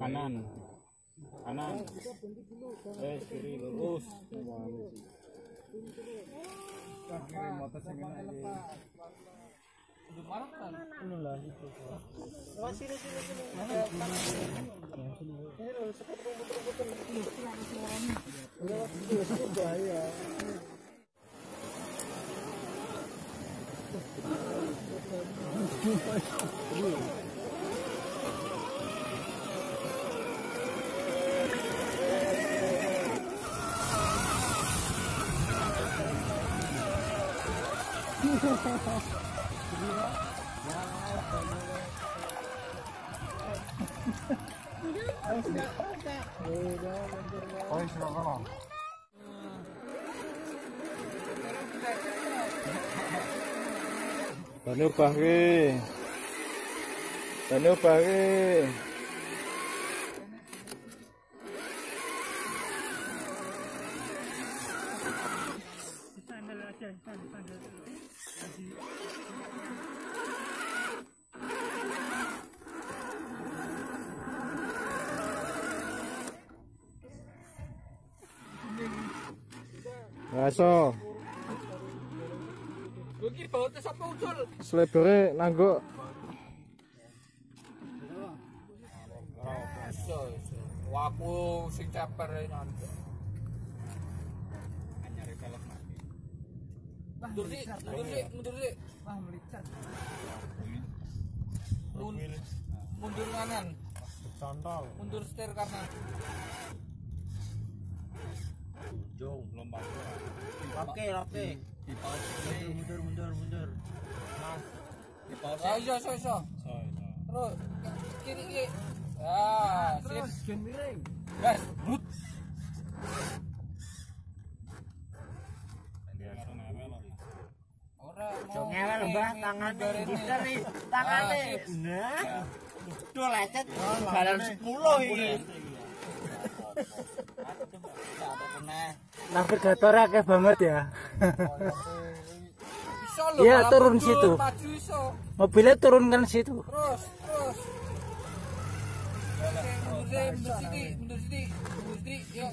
kanan. kanan. Eh kiri bagus Udah marah kan? Lah itu. Sini sini sini. Hahaha. Olha isso, não, não. Valeu, Parque! Valeu, Parque! Thank you. Ngaso. Iki baut sapa ucul? Iso, iso. Waku sing caper nanti. Mundur sih, mundur sih, mundur sih. Wah, melicat. Mundur kanan, Contol. mundur setir kanan. Jauh lompat. Oke, oke. Mundur, mundur, mundur. Ya, iso, iso, iso. Terus kiri kiri. Ya, sip. Gas, brut. Ora mau Ngewel mbah tangane gitar nih. Tangane. Nah. Duh lecet. Jalan 10 iki. navigator akeh banget ya. Iya turun situ. mobilnya turun kan situ. Terus terus. Yuk